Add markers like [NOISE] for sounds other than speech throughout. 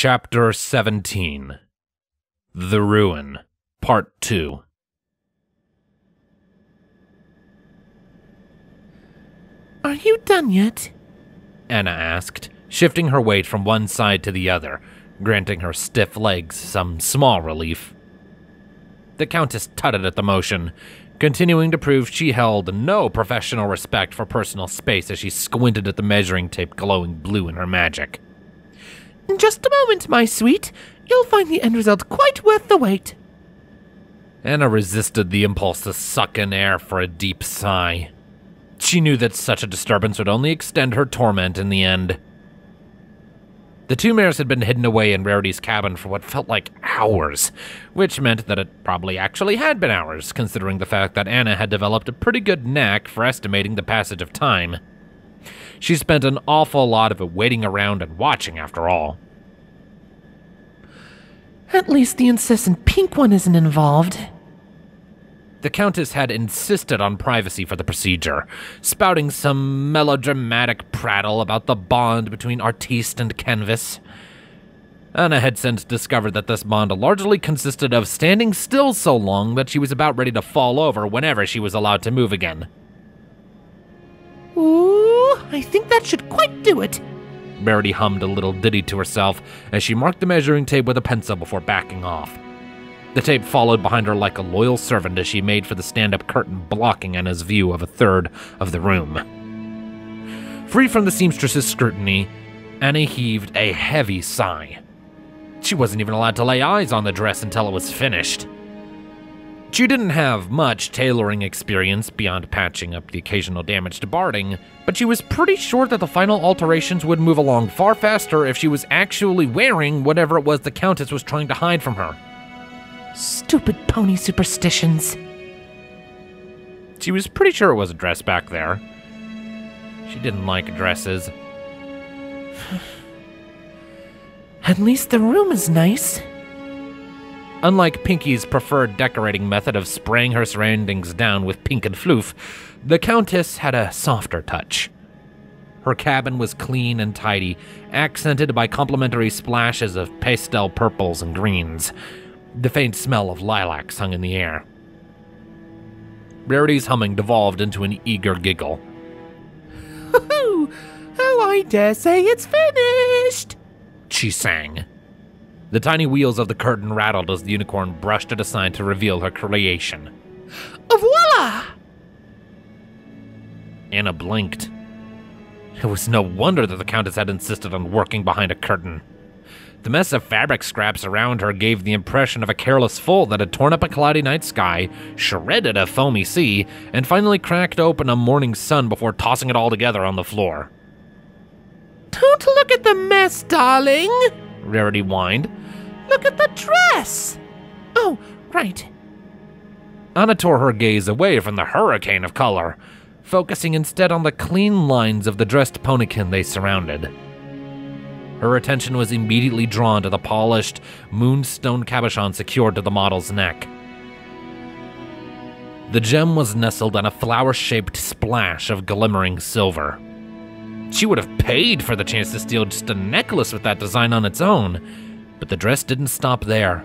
Chapter 17 The Ruin, Part 2 Are you done yet? Anna asked, shifting her weight from one side to the other, granting her stiff legs some small relief. The Countess tutted at the motion, continuing to prove she held no professional respect for personal space as she squinted at the measuring tape glowing blue in her magic. In just a moment, my sweet. You'll find the end result quite worth the wait. Anna resisted the impulse to suck in air for a deep sigh. She knew that such a disturbance would only extend her torment in the end. The two mares had been hidden away in Rarity's cabin for what felt like hours, which meant that it probably actually had been hours, considering the fact that Anna had developed a pretty good knack for estimating the passage of time. She spent an awful lot of it waiting around and watching, after all. At least the incessant pink one isn't involved. The Countess had insisted on privacy for the procedure, spouting some melodramatic prattle about the bond between artiste and canvas. Anna had since discovered that this bond largely consisted of standing still so long that she was about ready to fall over whenever she was allowed to move again. Ooh, I think that should quite do it. Rarity hummed a little ditty to herself as she marked the measuring tape with a pencil before backing off. The tape followed behind her like a loyal servant as she made for the stand up curtain blocking Anna's view of a third of the room. Free from the seamstress's scrutiny, Anna heaved a heavy sigh. She wasn't even allowed to lay eyes on the dress until it was finished. She didn't have much tailoring experience beyond patching up the occasional damage to barding, but she was pretty sure that the final alterations would move along far faster if she was actually wearing whatever it was the Countess was trying to hide from her. Stupid pony superstitions. She was pretty sure it was a dress back there. She didn't like dresses. [SIGHS] At least the room is nice. Unlike Pinkie's preferred decorating method of spraying her surroundings down with pink and floof, the Countess had a softer touch. Her cabin was clean and tidy, accented by complementary splashes of pastel purples and greens. The faint smell of lilacs hung in the air. Rarity's humming devolved into an eager giggle. [LAUGHS] Oh, I dare say it's finished. She sang. The tiny wheels of the curtain rattled as the unicorn brushed it aside to reveal her creation. Voila! Anna blinked. It was no wonder that the Countess had insisted on working behind a curtain. The mess of fabric scraps around her gave the impression of a careless fool that had torn up a cloudy night sky, shredded a foamy sea, and finally cracked open a morning sun before tossing it all together on the floor. Don't look at the mess, darling. Rarity whined. Look at the dress. Oh, right. Anna tore her gaze away from the hurricane of color, focusing instead on the clean lines of the dressed ponykin they surrounded. Her attention was immediately drawn to the polished, moonstone cabochon secured to the model's neck. The gem was nestled in a flower shaped splash of glimmering silver. She would have paid for the chance to steal just a necklace with that design on its own, but the dress didn't stop there.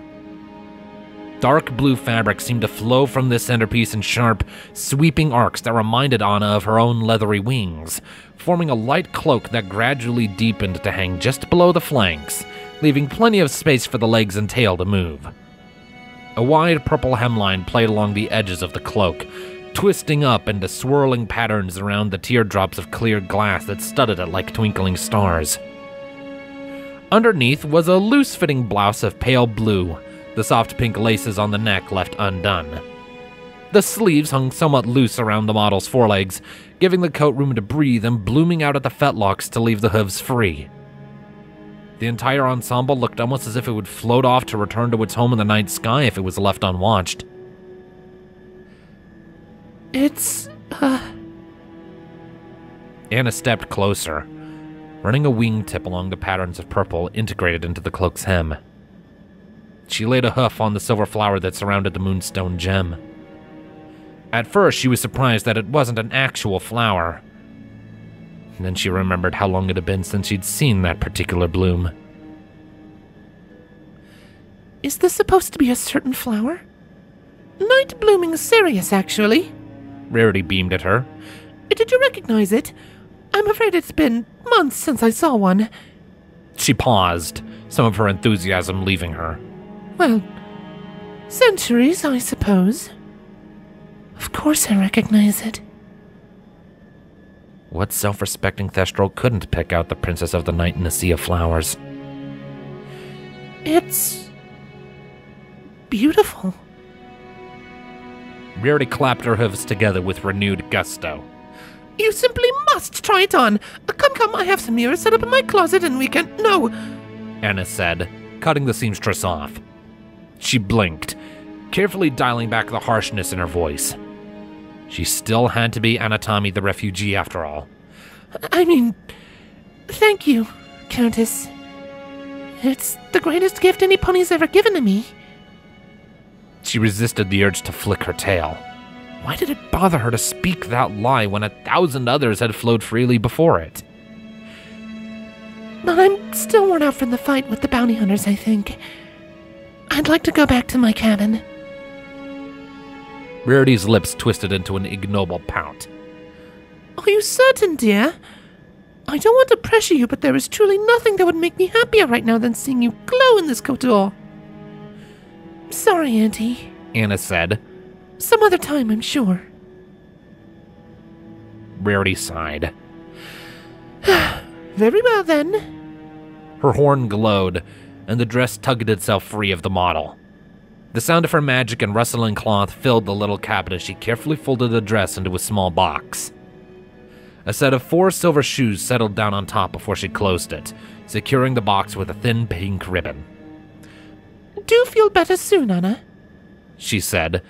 Dark blue fabric seemed to flow from this centerpiece in sharp, sweeping arcs that reminded Anna of her own leathery wings, forming a light cloak that gradually deepened to hang just below the flanks, leaving plenty of space for the legs and tail to move. A wide purple hemline played along the edges of the cloak, twisting up into swirling patterns around the teardrops of clear glass that studded it like twinkling stars. Underneath was a loose fitting blouse of pale blue, the soft pink laces on the neck left undone. The sleeves hung somewhat loose around the model's forelegs, giving the coat room to breathe and blooming out at the fetlocks to leave the hooves free. The entire ensemble looked almost as if it would float off to return to its home in the night sky if it was left unwatched. It's, uh. Anna stepped closer, running a wingtip along the patterns of purple integrated into the cloak's hem. She laid a hoof on the silver flower that surrounded the moonstone gem. At first, she was surprised that it wasn't an actual flower. And then she remembered how long it had been since she'd seen that particular bloom. Is this supposed to be a certain flower? Night blooming cereus, actually. Rarity beamed at her. Did you recognize it? I'm afraid it's been months since I saw one. She paused, some of her enthusiasm leaving her. Well, centuries, I suppose. Of course I recognize it. What self respecting Thestral couldn't pick out the Princess of the Night in a sea of flowers? It's. beautiful. Rarity clapped her hooves together with renewed gusto. You simply must try it on. Uh, come, come, I have some mirrors set up in my closet and we can. No! Anna said, cutting the seamstress off. She blinked, carefully dialing back the harshness in her voice. She still had to be Anatomy the refugee after all. I mean, thank you, Countess. It's the greatest gift any pony's ever given to me. She resisted the urge to flick her tail. Why did it bother her to speak that lie when a thousand others had flowed freely before it? But I'm still worn out from the fight with the bounty hunters, I think. I'd like to go back to my cabin. Rarity's lips twisted into an ignoble pout. Are you certain, dear? I don't want to pressure you, but there is truly nothing that would make me happier right now than seeing you glow in this couture. Sorry, Auntie. Anna said. Some other time, I'm sure. Rarity sighed. [SIGHS] Very well, then. Her horn glowed, and the dress tugged itself free of the model. The sound of her magic and rustling cloth filled the little cabin as she carefully folded the dress into a small box. A set of four silver shoes settled down on top before she closed it, securing the box with a thin pink ribbon. Do feel better soon, Anna, she said,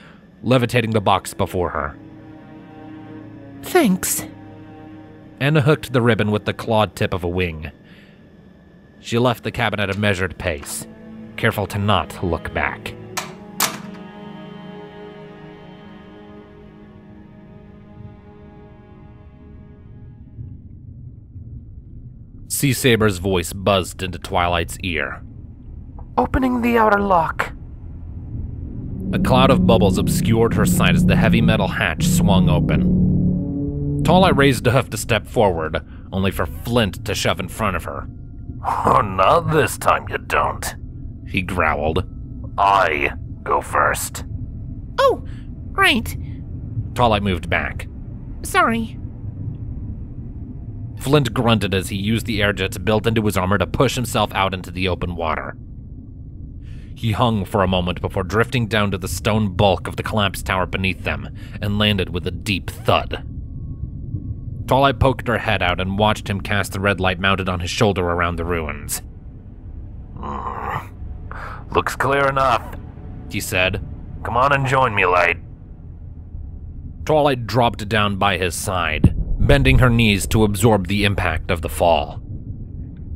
levitating the box before her. Thanks. Anna hooked the ribbon with the clawed tip of a wing. She left the cabin at a measured pace, careful to not look back. Sea Saber's voice buzzed into Twilight's ear. Opening the outer lock. A cloud of bubbles obscured her sight as the heavy metal hatch swung open. Twilight raised a hoof to step forward, only for Flint to shove in front of her. Oh, not this time you don't. He growled. I go first. Oh, right. Twilight moved back. Sorry. Flint grunted as he used the air jets built into his armor to push himself out into the open water. He hung for a moment before drifting down to the stone bulk of the collapsed tower beneath them and landed with a deep thud. Twilight poked her head out and watched him cast the red light mounted on his shoulder around the ruins. Mm. [SIGHS] Looks clear enough, he said. Come on and join me, Light. Twilight dropped down by his side, bending her knees to absorb the impact of the fall.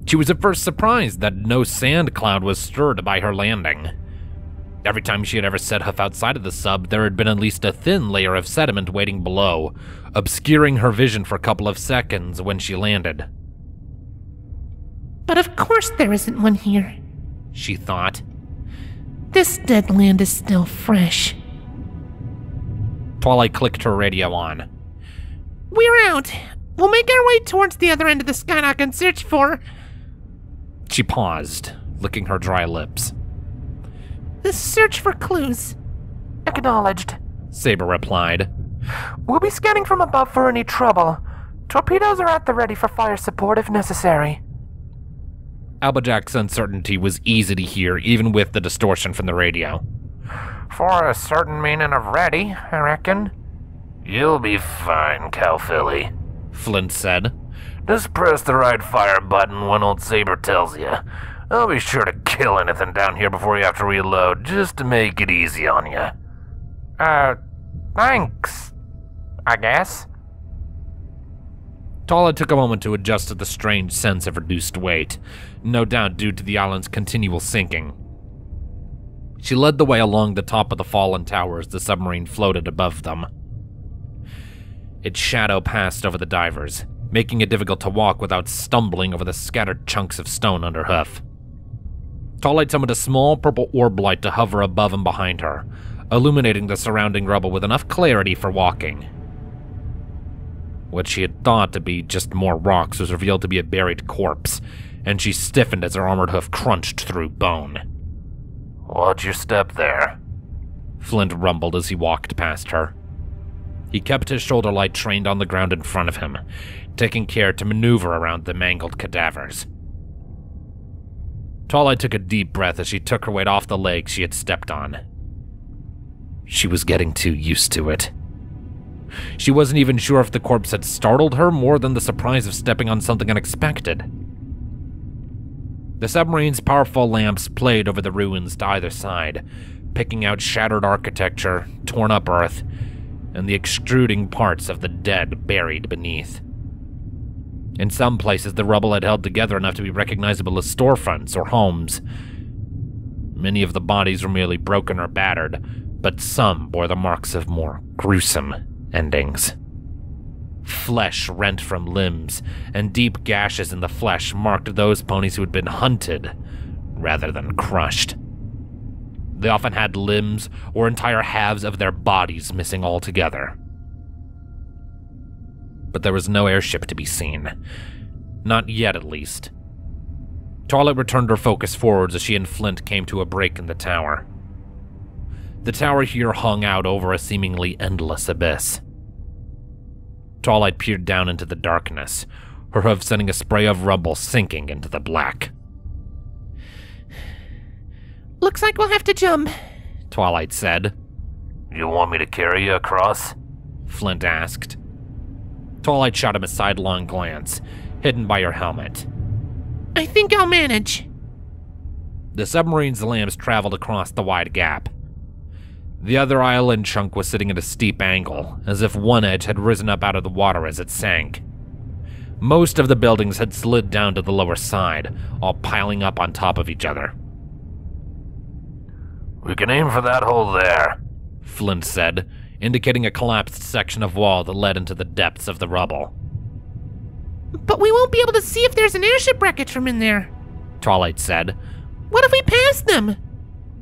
She was at first surprised that no sand cloud was stirred by her landing. Every time she had ever set hoof outside of the sub, there had been at least a thin layer of sediment waiting below, obscuring her vision for a couple of seconds when she landed. But of course there isn't one here, she thought. This dead land is still fresh. Twilight clicked her radio on. We're out. We'll make our way towards the other end of the skydock and search for. She paused, licking her dry lips. The search for clues. Acknowledged, Saber replied. We'll be scanning from above for any trouble. Torpedoes are at the ready for fire support if necessary. Applejack's uncertainty was easy to hear, even with the distortion from the radio. For a certain meaning of ready, I reckon. You'll be fine, Cowphilly, Flint said. Just press the right fire button when old Saber tells you. I'll be sure to kill anything down here before you have to reload, just to make it easy on you. Uh, thanks. I guess. Tala took a moment to adjust to the strange sense of reduced weight, no doubt due to the island's continual sinking. She led the way along the top of the fallen tower as the submarine floated above them. Its shadow passed over the divers, making it difficult to walk without stumbling over the scattered chunks of stone under hoof. Twilight summoned a small purple orb light to hover above and behind her, illuminating the surrounding rubble with enough clarity for walking. What she had thought to be just more rocks was revealed to be a buried corpse, and she stiffened as her armored hoof crunched through bone. Watch your step there. Flint rumbled as he walked past her. He kept his shoulder light trained on the ground in front of him, taking care to maneuver around the mangled cadavers. Twilight took a deep breath as she took her weight off the leg she had stepped on. She was getting too used to it. She wasn't even sure if the corpse had startled her more than the surprise of stepping on something unexpected. The submarine's powerful lamps played over the ruins to either side, picking out shattered architecture, torn up earth, and the extruding parts of the dead buried beneath. In some places, the rubble had held together enough to be recognizable as storefronts or homes. Many of the bodies were merely broken or battered, but some bore the marks of more gruesome endings. Flesh rent from limbs, and deep gashes in the flesh marked those ponies who had been hunted rather than crushed. They often had limbs or entire halves of their bodies missing altogether. But there was no airship to be seen. Not yet, at least. Twilight returned her focus forwards as she and Flint came to a break in the tower. The tower here hung out over a seemingly endless abyss. Twilight peered down into the darkness, her hoof sending a spray of rubble sinking into the black. Looks like we'll have to jump. Twilight said. You want me to carry you across? Flint asked. Twilight shot him a sidelong glance, hidden by her helmet. I think I'll manage. The submarine's lamps traveled across the wide gap. The other island chunk was sitting at a steep angle, as if one edge had risen up out of the water as it sank. Most of the buildings had slid down to the lower side, all piling up on top of each other. We can aim for that hole there. Flint said, indicating a collapsed section of wall that led into the depths of the rubble. But we won't be able to see if there's an airship wreckage from in there. Twilight said. What if we pass them?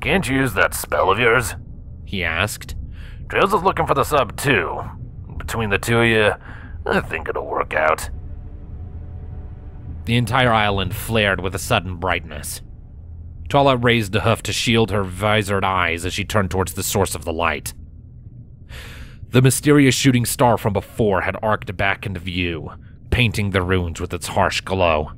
Can't you use that spell of yours? He asked. Trails is looking for the sub too. Between the two of you, I think it'll work out. The entire island flared with a sudden brightness. Twilight raised a hoof to shield her visored eyes as she turned towards the source of the light. The mysterious shooting star from before had arced back into view, painting the ruins with its harsh glow.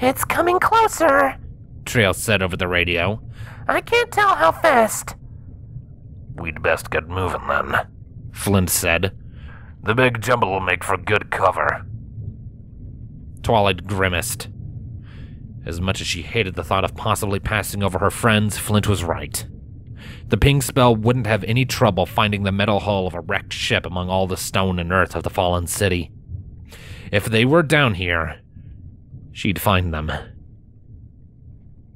It's coming closer. Trail said over the radio. I can't tell how fast. We'd best get moving then. Flint said. The big jumble will make for good cover. Twilight grimaced. As much as she hated the thought of possibly passing over her friends, Flint was right. The ping spell wouldn't have any trouble finding the metal hull of a wrecked ship among all the stone and earth of the fallen city. If they were down here, she'd find them.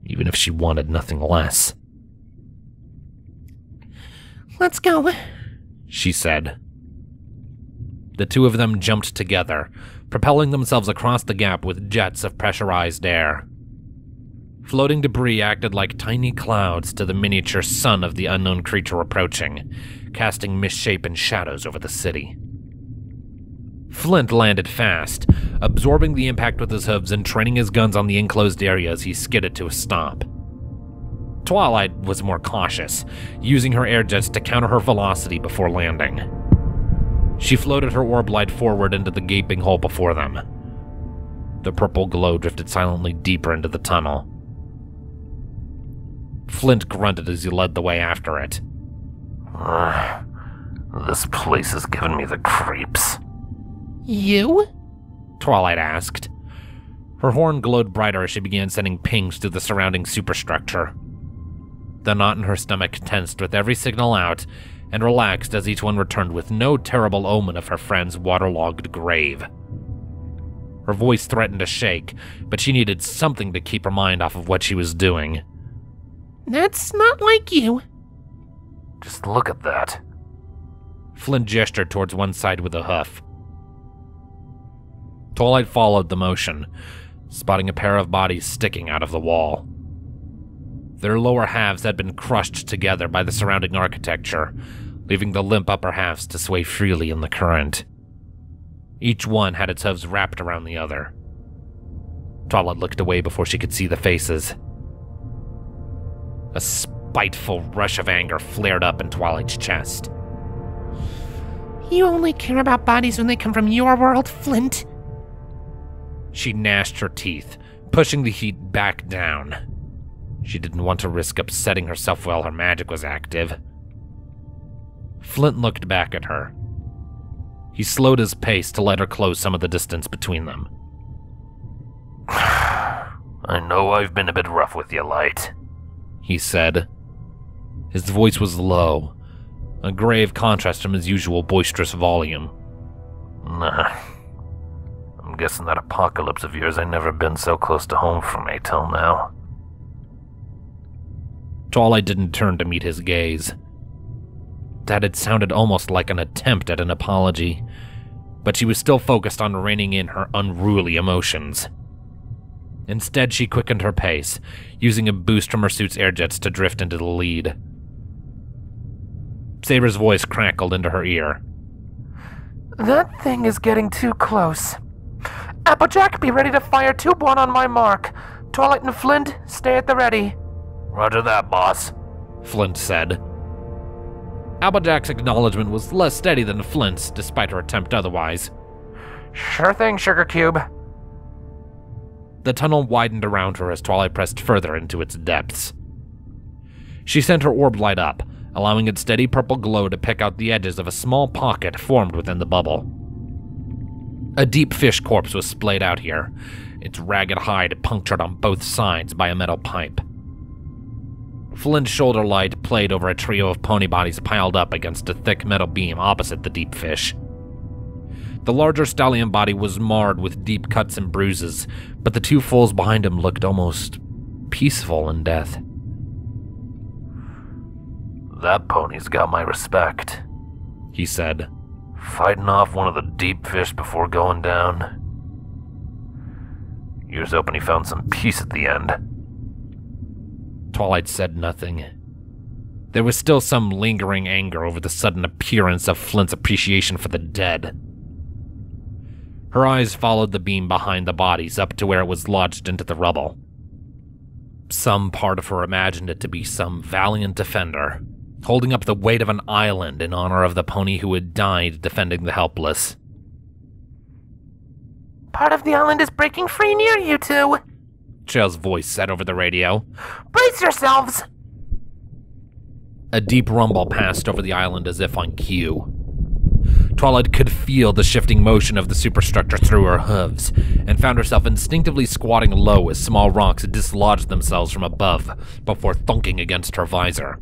Even if she wanted nothing less. Let's go. She said. The two of them jumped together, propelling themselves across the gap with jets of pressurized air. Floating debris acted like tiny clouds to the miniature sun of the unknown creature approaching, casting misshapen shadows over the city. Flint landed fast, absorbing the impact with his hooves and training his guns on the enclosed area as he skidded to a stop. Twilight was more cautious, using her air jets to counter her velocity before landing. She floated her orb light forward into the gaping hole before them. The purple glow drifted silently deeper into the tunnel. Flint grunted as he led the way after it. Uh, [SIGHS] this place is giving me the creeps. You? Twilight asked. Her horn glowed brighter as she began sending pings to the surrounding superstructure. The knot in her stomach tensed with every signal out and relaxed as each one returned with no terrible omen of her friend's waterlogged grave. Her voice threatened to shake, but she needed something to keep her mind off of what she was doing. That's not like you. Just look at that. Flint gestured towards one side with a hoof. Twilight followed the motion, spotting a pair of bodies sticking out of the wall. Their lower halves had been crushed together by the surrounding architecture, leaving the limp upper halves to sway freely in the current. Each one had its hooves wrapped around the other. Twilight looked away before she could see the faces. A spiteful rush of anger flared up in Twilight's chest. You only care about bodies when they come from your world, Flint. She gnashed her teeth, pushing the heat back down. She didn't want to risk upsetting herself while her magic was active. Flint looked back at her. He slowed his pace to let her close some of the distance between them. [SIGHS] I know I've been a bit rough with you, Light. He said. His voice was low, a grave contrast from his usual boisterous volume. Nah. I'm guessing that apocalypse of yours ain't never been so close to home for me till now. Twilight didn't turn to meet his gaze. That had sounded almost like an attempt at an apology, but she was still focused on reining in her unruly emotions. Instead, she quickened her pace, using a boost from her suit's air jets to drift into the lead. Saber's voice crackled into her ear. That thing is getting too close. Applejack, be ready to fire tube one on my mark. Twilight and Flint, stay at the ready. Roger that, boss. Flint said. Applejack's acknowledgement was less steady than Flint's, despite her attempt otherwise. Sure thing, Sugar Cube. The tunnel widened around her as Twilight pressed further into its depths. She sent her orb light up, allowing its steady purple glow to pick out the edges of a small pocket formed within the bubble. A deep fish corpse was splayed out here, its ragged hide punctured on both sides by a metal pipe. Flint's shoulder light played over a trio of pony bodies piled up against a thick metal beam opposite the deep fish. The larger stallion body was marred with deep cuts and bruises, but the two foals behind him looked almost peaceful in death. That pony's got my respect, he said. Fighting off one of the deep fish before going down. Here's hoping he found some peace at the end. Twilight said nothing. There was still some lingering anger over the sudden appearance of Flint's appreciation for the dead. Her eyes followed the beam behind the bodies up to where it was lodged into the rubble. Some part of her imagined it to be some valiant defender, holding up the weight of an island in honor of the pony who had died defending the helpless. Part of the island is breaking free near you two. Chael's voice said over the radio. Brace yourselves! A deep rumble passed over the island as if on cue. Twilight could feel the shifting motion of the superstructure through her hooves, and found herself instinctively squatting low as small rocks dislodged themselves from above before thunking against her visor.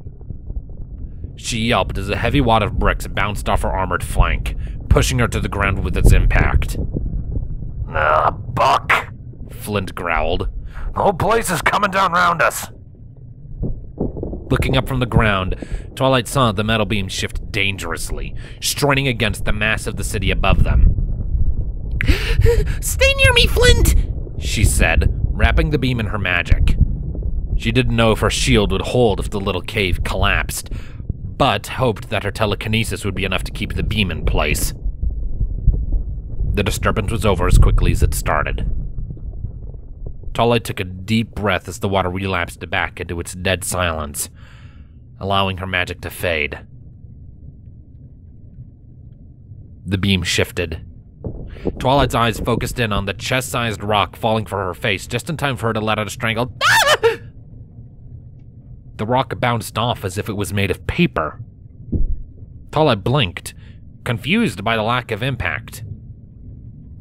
She yelped as a heavy wad of bricks bounced off her armored flank, pushing her to the ground with its impact. Ah, Buck! Flint growled. The whole place is coming down round us. Looking up from the ground, Twilight saw the metal beam shift dangerously, straining against the mass of the city above them. [GASPS] Stay near me, Flint! She said, wrapping the beam in her magic. She didn't know if her shield would hold if the little cave collapsed, but hoped that her telekinesis would be enough to keep the beam in place. The disturbance was over as quickly as it started. Twilight took a deep breath as the water relapsed back into its dead silence, allowing her magic to fade. The beam shifted. Twilight's eyes focused in on the chest sized rock falling for her face just in time for her to let out a strangled. [LAUGHS] The rock bounced off as if it was made of paper. Twilight blinked, confused by the lack of impact.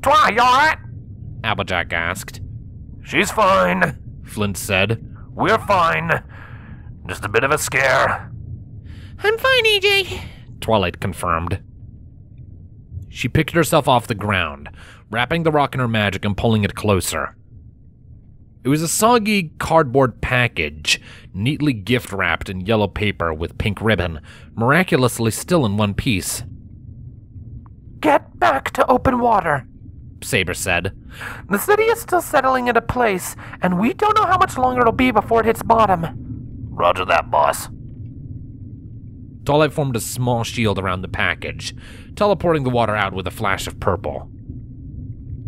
Twi, you alright? Applejack asked. She's fine, Flint said. We're fine. Just a bit of a scare. I'm fine, AJ. Twilight confirmed. She picked herself off the ground, wrapping the rock in her magic and pulling it closer. It was a soggy cardboard package, neatly gift wrapped in yellow paper with pink ribbon, miraculously still in one piece. Get back to open water. Saber said. The city is still settling into place, and we don't know how much longer it'll be before it hits bottom. Roger that, boss. Twilight formed a small shield around the package, teleporting the water out with a flash of purple.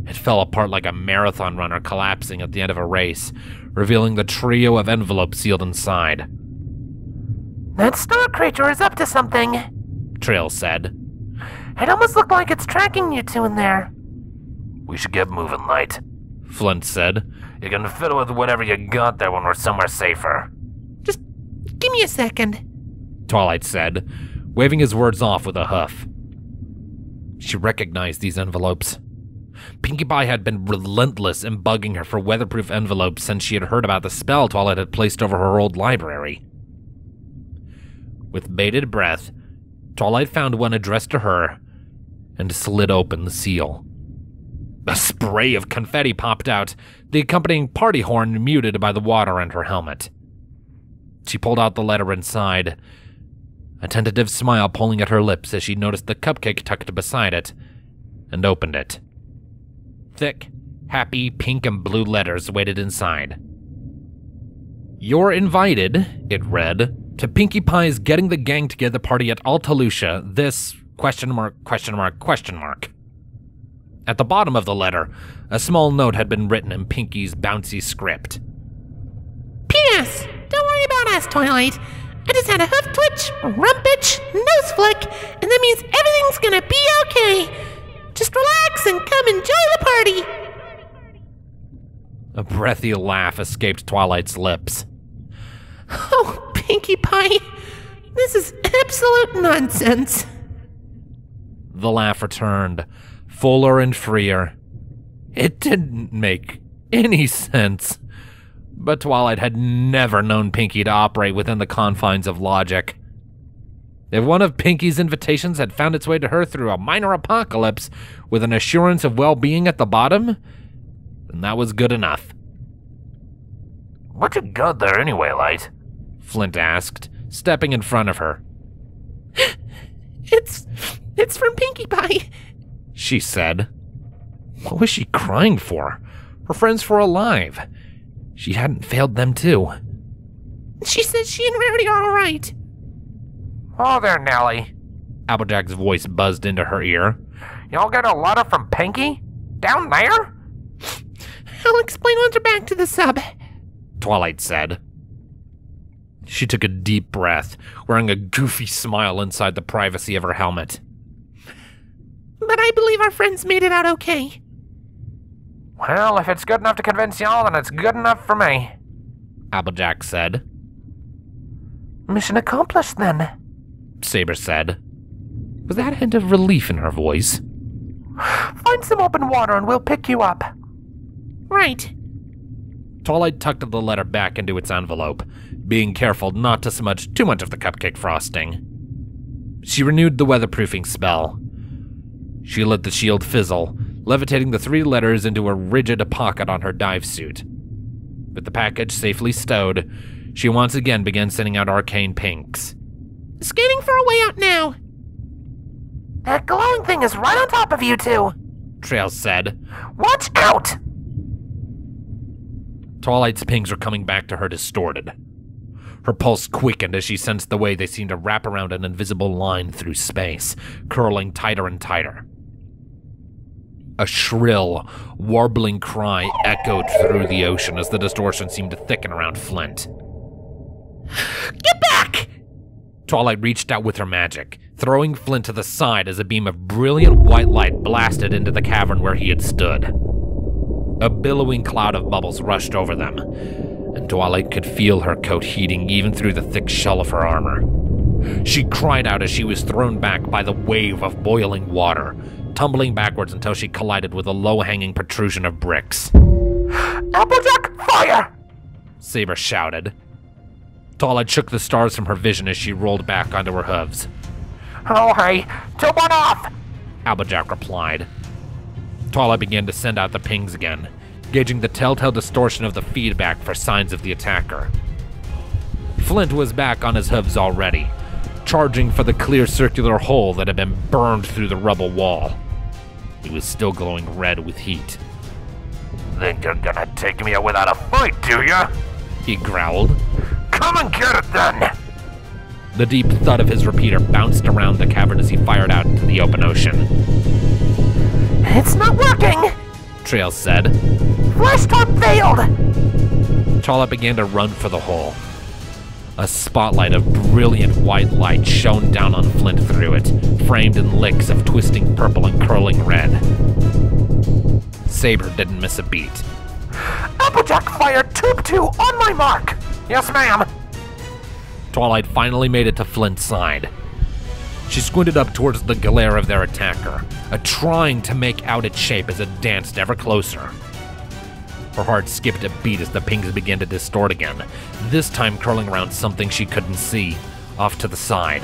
It fell apart like a marathon runner collapsing at the end of a race, revealing the trio of envelopes sealed inside. That star creature is up to something. Trail said. It almost looked like it's tracking you two in there. We should get moving, Light. Flint said. You can fiddle with whatever you got there when we're somewhere safer. Just give me a second. Twilight said, waving his words off with a huff. She recognized these envelopes. Pinkie Pie had been relentless in bugging her for weatherproof envelopes since she had heard about the spell Twilight had placed over her old library. With bated breath, Twilight found one addressed to her and slid open the seal. A spray of confetti popped out, the accompanying party horn muted by the water in her helmet. She pulled out the letter inside, a tentative smile pulling at her lips as she noticed the cupcake tucked beside it, and opened it. Thick, happy pink and blue letters waited inside. You're invited, it read, to Pinkie Pie's Getting the Gang Together party at Alta Lucia this question mark question mark question mark. At the bottom of the letter, a small note had been written in Pinkie's bouncy script. P.S. Don't worry about us, Twilight. I just had a hoof twitch, rumpage, nose flick, and that means everything's gonna be okay. Just relax and come enjoy the party. A breathy laugh escaped Twilight's lips. Oh, Pinkie Pie, this is absolute nonsense. The laugh returned, fuller and freer. It didn't make any sense. But Twilight had never known Pinkie to operate within the confines of logic. If one of Pinkie's invitations had found its way to her through a minor apocalypse with an assurance of well being at the bottom, then that was good enough. What you got there anyway, Light? Flint asked, stepping in front of her. [GASPS] It's. it's from Pinkie Pie. She said. What was she crying for? Her friends were alive. She hadn't failed them too. She says she and Rarity are alright. Oh there, Nellie. Applejack's voice buzzed into her ear. Y'all got a letter from Pinkie? Down there? I'll explain once we're back to the sub. Twilight said. She took a deep breath, wearing a goofy smile inside the privacy of her helmet. But I believe our friends made it out okay. Well, if it's good enough to convince y'all, then it's good enough for me. Applejack said. Mission accomplished then. Saber said. With that hint of relief in her voice. Find some open water and we'll pick you up. Right. Twilight tucked the letter back into its envelope, being careful not to smudge too much of the cupcake frosting. She renewed the weatherproofing spell. She let the shield fizzle, levitating the three letters into a rigid pocket on her dive suit. With the package safely stowed, she once again began sending out arcane pings. Scanning for a way out now. That glowing thing is right on top of you two. Trail said. Watch out! Twilight's pings were coming back to her distorted. Her pulse quickened as she sensed the way they seemed to wrap around an invisible line through space, curling tighter and tighter. A shrill, warbling cry echoed through the ocean as the distortion seemed to thicken around Flint. Get back! Twilight reached out with her magic, throwing Flint to the side as a beam of brilliant white light blasted into the cavern where he had stood. A billowing cloud of bubbles rushed over them, and Twilight could feel her coat heating even through the thick shell of her armor. She cried out as she was thrown back by the wave of boiling water, tumbling backwards until she collided with a low hanging protrusion of bricks. Applejack, fire! Saber shouted. Twilight shook the stars from her vision as she rolled back onto her hooves. Oh, hey, tip one off! Applejack replied. Twilight began to send out the pings again, gauging the telltale distortion of the feedback for signs of the attacker. Flint was back on his hooves already, charging for the clear circular hole that had been burned through the rubble wall. He was still glowing red with heat. Think you're gonna take me out without a fight, do ya? He growled. Come and get it then! The deep thud of his repeater bounced around the cavern as he fired out into the open ocean. It's not working! Trails said. Flash torp failed! Charlotte began to run for the hole. A spotlight of brilliant white light shone down on Flint through it, framed in licks of twisting purple and curling red. Saber didn't miss a beat. Applejack fired tube two on my mark! Yes, ma'am. Twilight finally made it to Flint's side. She squinted up towards the glare of their attacker, a trying to make out its shape as it danced ever closer. Her heart skipped a beat as the pings began to distort again, this time curling around something she couldn't see, off to the side.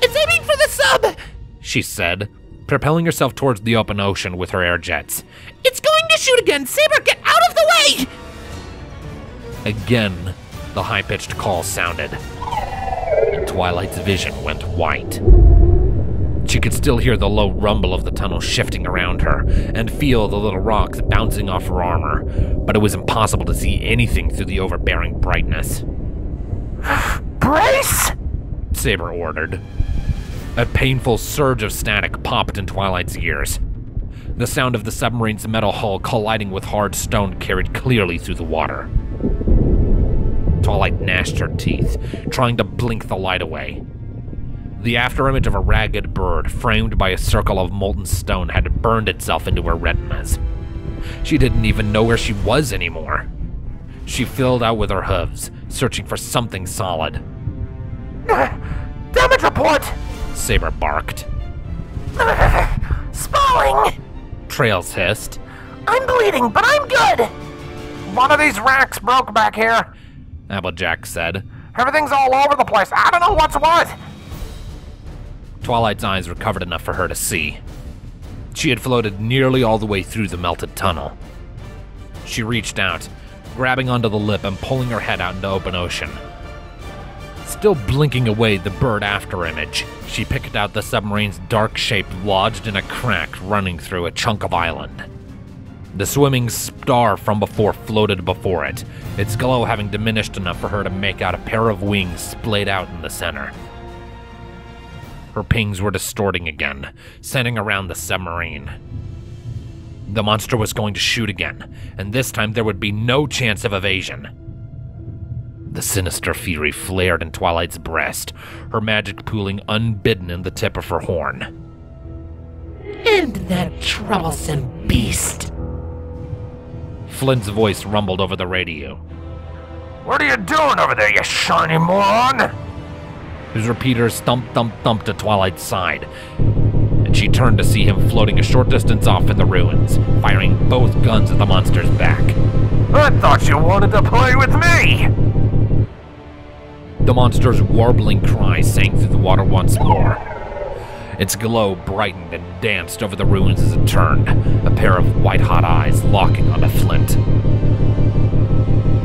It's aiming for the sub! She said, propelling herself towards the open ocean with her air jets. It's going to shoot again! Saber, get out of the way! Again, the high pitched call sounded, and Twilight's vision went white. She could still hear the low rumble of the tunnel shifting around her and feel the little rocks bouncing off her armor, but it was impossible to see anything through the overbearing brightness. [SIGHS] Brace! Saber ordered. A painful surge of static popped in Twilight's ears. The sound of the submarine's metal hull colliding with hard stone carried clearly through the water. Twilight gnashed her teeth, trying to blink the light away. The afterimage of a ragged bird, framed by a circle of molten stone, had burned itself into her retinas. She didn't even know where she was anymore. She filled out with her hooves, searching for something solid. [LAUGHS] Damage report! Saber barked. [LAUGHS] Spalling! Trails hissed. I'm bleeding, but I'm good! One of these racks broke back here. Applejack said. Everything's all over the place. I don't know what's what. Twilight's eyes recovered enough for her to see. She had floated nearly all the way through the melted tunnel. She reached out, grabbing onto the lip and pulling her head out into open ocean. Still blinking away the bird after image, she picked out the submarine's dark shape lodged in a crack running through a chunk of island. The swimming star from before floated before it, its glow having diminished enough for her to make out a pair of wings splayed out in the center. Her pings were distorting again, sending around the submarine. The monster was going to shoot again, and this time there would be no chance of evasion. The sinister fury flared in Twilight's breast, her magic pooling unbidden in the tip of her horn. End that troublesome beast! Flint's voice rumbled over the radio. What are you doing over there, you shiny moron? His repeaters thump thump thumped to Twilight's side, and she turned to see him floating a short distance off in the ruins, firing both guns at the monster's back. I thought you wanted to play with me! The monster's warbling cry sang through the water once more. Its glow brightened and danced over the ruins as it turned, a pair of white hot eyes locking on onto Flint.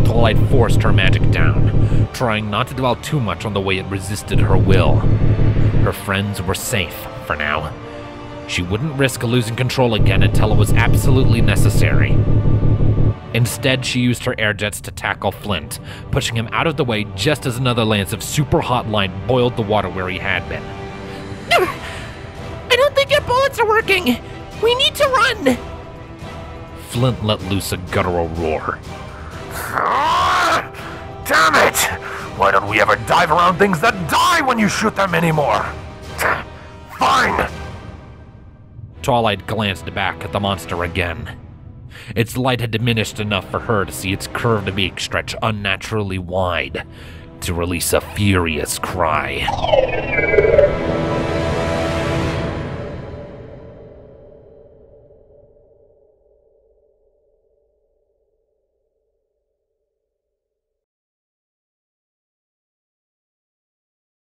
Twilight forced her magic down, trying not to dwell too much on the way it resisted her will. Her friends were safe, for now. She wouldn't risk losing control again until it was absolutely necessary. Instead, she used her air jets to tackle Flint, pushing him out of the way just as another lance of super hot light boiled the water where he had been. I don't think your bullets are working! We need to run! Flint let loose a guttural roar. [LAUGHS] Damn it! Why don't we ever dive around things that die when you shoot them anymore? [TSK] Fine! Twilight glanced back at the monster again. Its light had diminished enough for her to see its curved beak stretch unnaturally wide to release a furious cry.